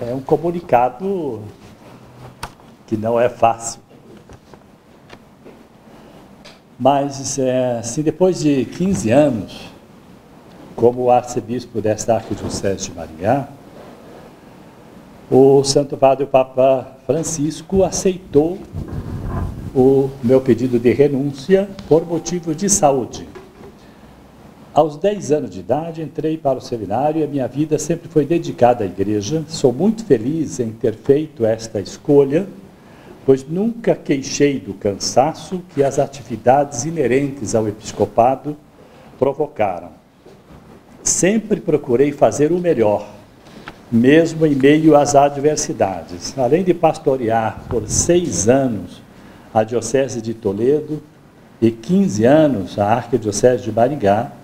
é um comunicado que não é fácil. Mas, é, assim, depois de 15 anos, como arcebispo desta arquidiocese de Maringá, o Santo Padre o Papa Francisco aceitou o meu pedido de renúncia por motivo de saúde. Aos 10 anos de idade, entrei para o seminário e a minha vida sempre foi dedicada à igreja. Sou muito feliz em ter feito esta escolha pois nunca queixei do cansaço que as atividades inerentes ao episcopado provocaram. Sempre procurei fazer o melhor, mesmo em meio às adversidades. Além de pastorear por seis anos a Diocese de Toledo e 15 anos a Arquidiocese de Maringá,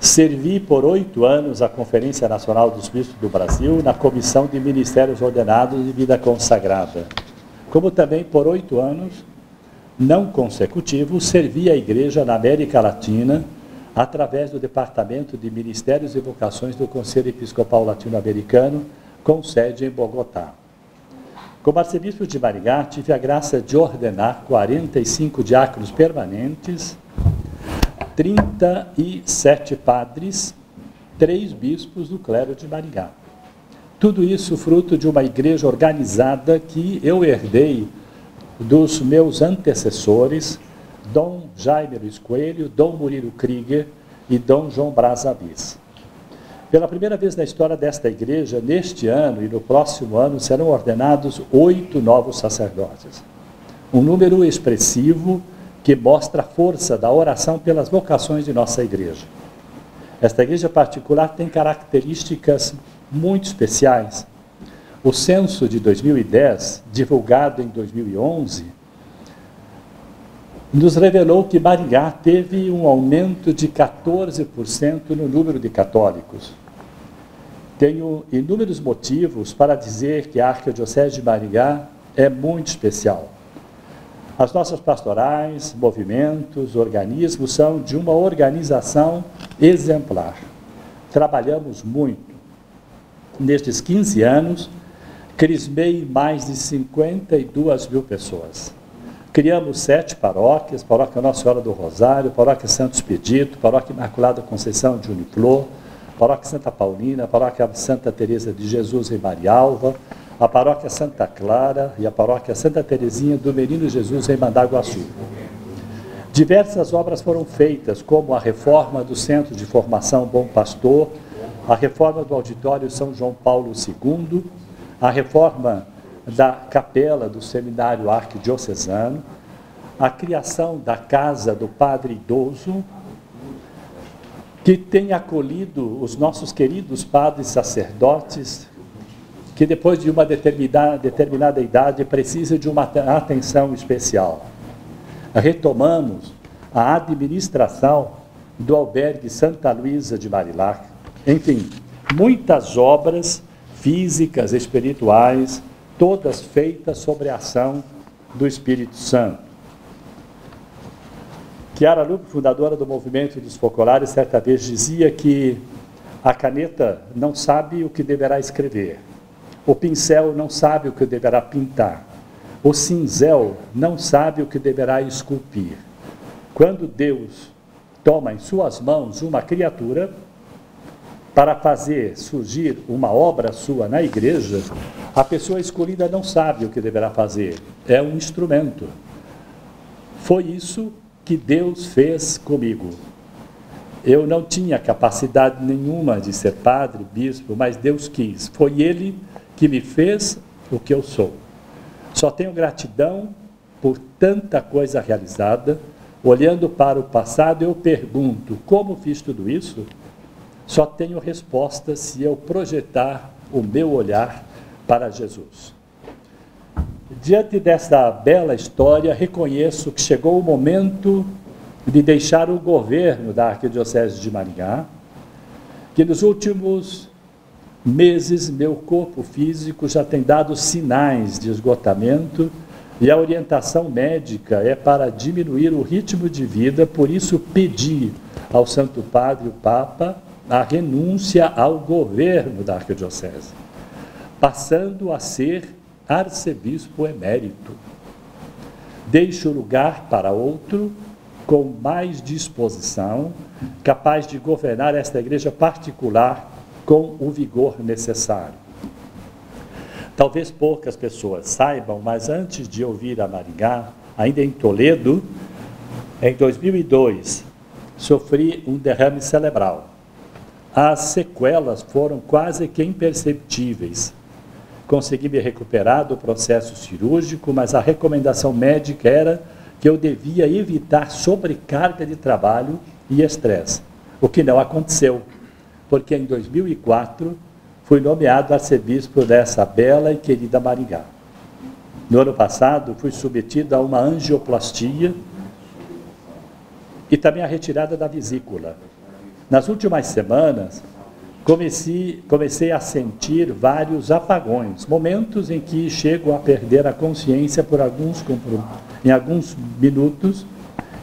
servi por oito anos a Conferência Nacional dos Bispos do Brasil na Comissão de Ministérios Ordenados de Vida Consagrada como também por oito anos, não consecutivos, servi a igreja na América Latina através do Departamento de Ministérios e Vocações do Conselho Episcopal Latino-Americano, com sede em Bogotá. Como arcebispo de Maringá, tive a graça de ordenar 45 diáconos permanentes, 37 padres, três bispos do clero de Maringá. Tudo isso fruto de uma igreja organizada que eu herdei dos meus antecessores, Dom Jaime Luiz Coelho, Dom Murilo Krieger e Dom João Braz Avis. Pela primeira vez na história desta igreja, neste ano e no próximo ano, serão ordenados oito novos sacerdotes. Um número expressivo que mostra a força da oração pelas vocações de nossa igreja. Esta igreja particular tem características muito especiais. O censo de 2010, divulgado em 2011, nos revelou que Maringá teve um aumento de 14% no número de católicos. Tenho inúmeros motivos para dizer que a Arquidiocese de Maringá é muito especial. As nossas pastorais, movimentos, organismos são de uma organização exemplar. Trabalhamos muito nestes 15 anos, crismei mais de 52 mil pessoas. Criamos sete paróquias, paróquia Nossa Senhora do Rosário, paróquia Santo Expedito, paróquia Imaculada Conceição de Uniflor, paróquia Santa Paulina, paróquia Santa Teresa de Jesus em Marialva, a paróquia Santa Clara e a paróquia Santa Teresinha do Menino Jesus em Mandaguaçu. Diversas obras foram feitas, como a reforma do Centro de Formação Bom Pastor, a reforma do auditório São João Paulo II, a reforma da capela do seminário arquidiocesano, a criação da casa do padre idoso, que tem acolhido os nossos queridos padres sacerdotes, que depois de uma determinada, determinada idade precisa de uma atenção especial. Retomamos a administração do albergue Santa Luísa de Marilac, enfim, muitas obras físicas, espirituais, todas feitas sobre a ação do Espírito Santo. Chiara Lupe, fundadora do movimento dos focolares, certa vez dizia que a caneta não sabe o que deverá escrever, o pincel não sabe o que deverá pintar, o cinzel não sabe o que deverá esculpir. Quando Deus toma em suas mãos uma criatura, para fazer surgir uma obra sua na igreja, a pessoa escolhida não sabe o que deverá fazer, é um instrumento. Foi isso que Deus fez comigo. Eu não tinha capacidade nenhuma de ser padre, bispo, mas Deus quis. Foi Ele que me fez o que eu sou. Só tenho gratidão por tanta coisa realizada. Olhando para o passado, eu pergunto: como fiz tudo isso? Só tenho resposta se eu projetar o meu olhar para Jesus. Diante dessa bela história, reconheço que chegou o momento de deixar o governo da Arquidiocese de Maringá, que nos últimos meses meu corpo físico já tem dado sinais de esgotamento e a orientação médica é para diminuir o ritmo de vida, por isso pedi ao Santo Padre, o Papa, a renúncia ao governo da arquidiocese. passando a ser arcebispo emérito. Deixo lugar para outro com mais disposição, capaz de governar esta igreja particular com o vigor necessário. Talvez poucas pessoas saibam, mas antes de ouvir a Maringá, ainda em Toledo, em 2002, sofri um derrame cerebral. As sequelas foram quase que imperceptíveis. Consegui me recuperar do processo cirúrgico, mas a recomendação médica era que eu devia evitar sobrecarga de trabalho e estresse, o que não aconteceu, porque em 2004 fui nomeado arcebispo dessa bela e querida Maringá. No ano passado, fui submetido a uma angioplastia e também a retirada da vesícula. Nas últimas semanas, comecei, comecei a sentir vários apagões, momentos em que chego a perder a consciência por alguns, em alguns minutos,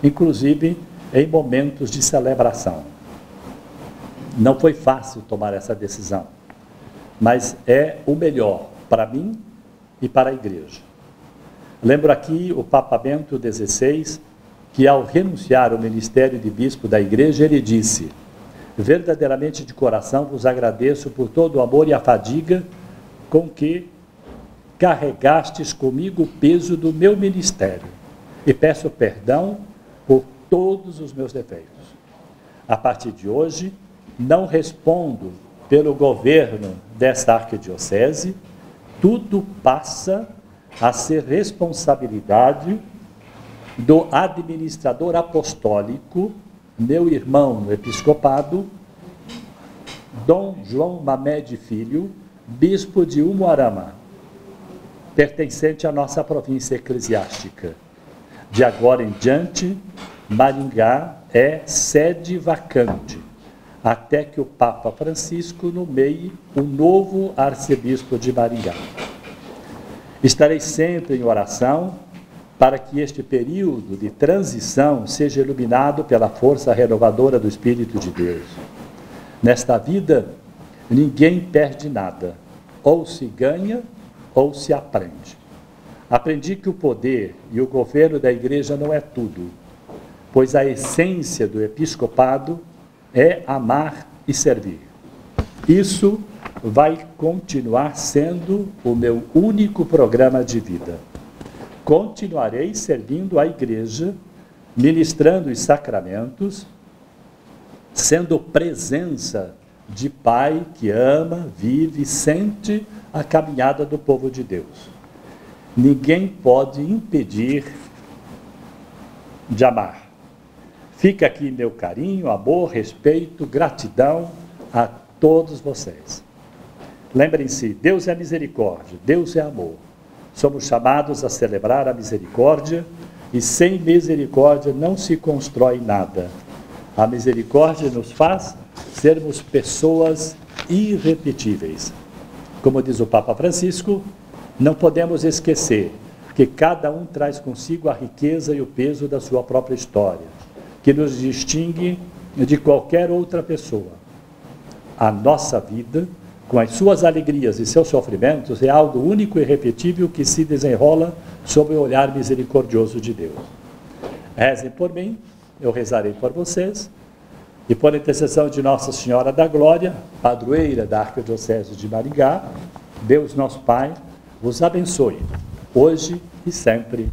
inclusive em momentos de celebração. Não foi fácil tomar essa decisão, mas é o melhor para mim e para a igreja. Lembro aqui o Papa Bento XVI, que ao renunciar ao ministério de bispo da igreja, ele disse: Verdadeiramente de coração vos agradeço por todo o amor e a fadiga com que carregastes comigo o peso do meu ministério e peço perdão por todos os meus defeitos. A partir de hoje, não respondo pelo governo desta arquidiocese, tudo passa a ser responsabilidade do administrador apostólico, meu irmão no episcopado, Dom João Mamed Filho, bispo de Umuarama, pertencente à nossa província eclesiástica. De agora em diante, Maringá é sede vacante, até que o Papa Francisco nomeie o novo arcebispo de Maringá. Estarei sempre em oração para que este período de transição seja iluminado pela força renovadora do Espírito de Deus. Nesta vida, ninguém perde nada, ou se ganha ou se aprende. Aprendi que o poder e o governo da igreja não é tudo, pois a essência do episcopado é amar e servir. Isso vai continuar sendo o meu único programa de vida continuarei servindo a igreja, ministrando os sacramentos, sendo presença de Pai que ama, vive e sente a caminhada do povo de Deus. Ninguém pode impedir de amar. Fica aqui meu carinho, amor, respeito, gratidão a todos vocês. Lembrem-se, Deus é misericórdia, Deus é amor. Somos chamados a celebrar a misericórdia e sem misericórdia não se constrói nada. A misericórdia nos faz sermos pessoas irrepetíveis. Como diz o Papa Francisco, não podemos esquecer que cada um traz consigo a riqueza e o peso da sua própria história, que nos distingue de qualquer outra pessoa. A nossa vida com as suas alegrias e seus sofrimentos, é algo único e repetível que se desenrola sob o olhar misericordioso de Deus. Rezem por mim, eu rezarei por vocês, e por intercessão de Nossa Senhora da Glória, padroeira da Arquidiocese de Maringá, Deus nosso Pai vos abençoe, hoje e sempre.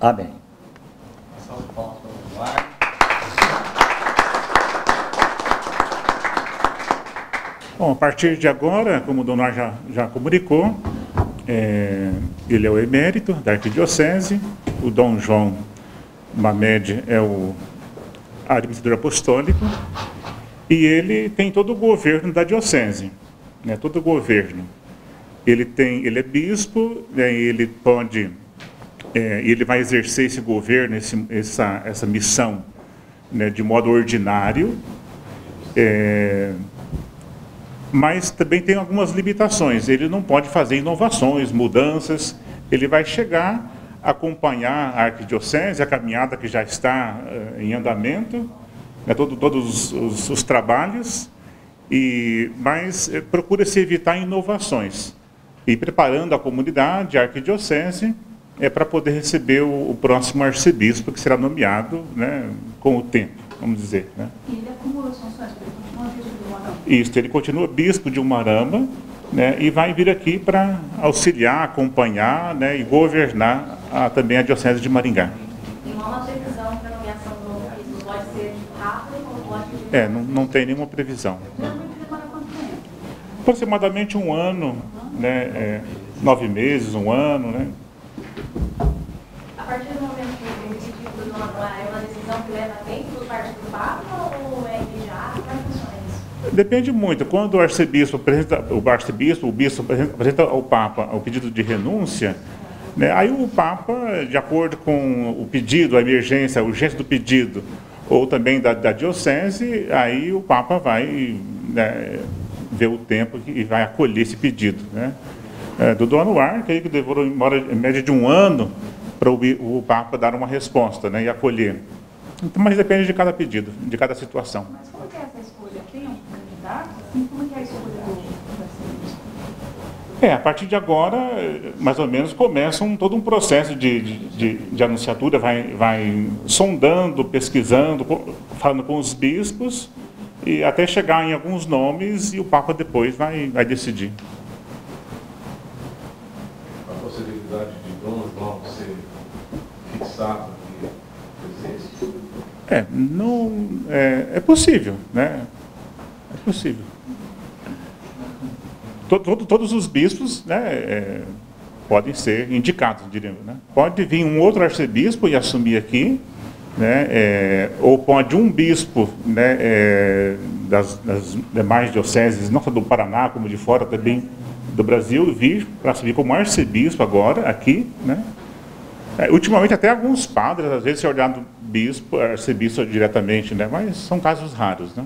Amém. Bom, a partir de agora, como o Donar já, já comunicou, é, ele é o emérito da arquidiocese, o Dom João Mamed é o administrador apostólico, e ele tem todo o governo da diocese, né, todo o governo. Ele, tem, ele é bispo, né, ele pode, é, ele vai exercer esse governo, esse, essa, essa missão né, de modo ordinário, é, mas também tem algumas limitações. Ele não pode fazer inovações, mudanças. Ele vai chegar, acompanhar a arquidiocese, a caminhada que já está uh, em andamento, né, todo, todos os, os, os, trabalhos, e, mas uh, procura-se evitar inovações. e preparando a comunidade, a arquidiocese, é para poder receber o, o, próximo arcebispo que será nomeado né, com o tempo, vamos dizer. Né? E ele acumula as funções, ele? Isso, ele continua bispo de Umarama né, e vai vir aqui para auxiliar, acompanhar né, e governar a, também a diocese de Maringá. E não há uma previsão para nomeação do novo bispo, pode ser rápido ou pode... É, não, não tem nenhuma previsão. Geralmente demora quanto tempo? Aproximadamente um ano, né, é, nove meses, um ano, né? A partir do momento que ele decidiu do é uma decisão que leva parte do Papa ou é imediato? Como funciona isso? Depende muito. Quando o arcebispo apresenta, o arcebispo, o bispo apresenta, ao Papa o pedido de renúncia, né, aí o Papa, de acordo com o pedido, a emergência, a urgência do pedido, ou também da, da diocese, aí o Papa vai né, ver o tempo e vai acolher esse pedido. Né? É, do Dom Anuar, que aí demorou em média de um ano para o, o Papa dar uma resposta né, e acolher. Então, mas depende de cada pedido, de cada situação. Mas como é essa Assim, como que é a escolha do? É, a partir de agora, mais ou menos, começa um, todo um processo de, de, de, de anunciatura, vai, vai sondando, pesquisando, falando com os bispos, e até chegar em alguns nomes e o Papa depois vai, vai decidir. A possibilidade de Dom João ser fixado aqui existe? É, não, é, é possível, né? É possível. Todo, todo, todos os bispos né, é, podem ser indicados, diríamos. Né? Pode vir um outro arcebispo e assumir aqui, né, é, ou pode um bispo né, é, das, das, demais dioceses, não só do Paraná, como de fora também do Brasil, vir para assumir como arcebispo agora, aqui. Né? É, ultimamente até alguns padres, às vezes, se ordenado bispo, arcebispo diretamente, né, mas são casos raros. Né?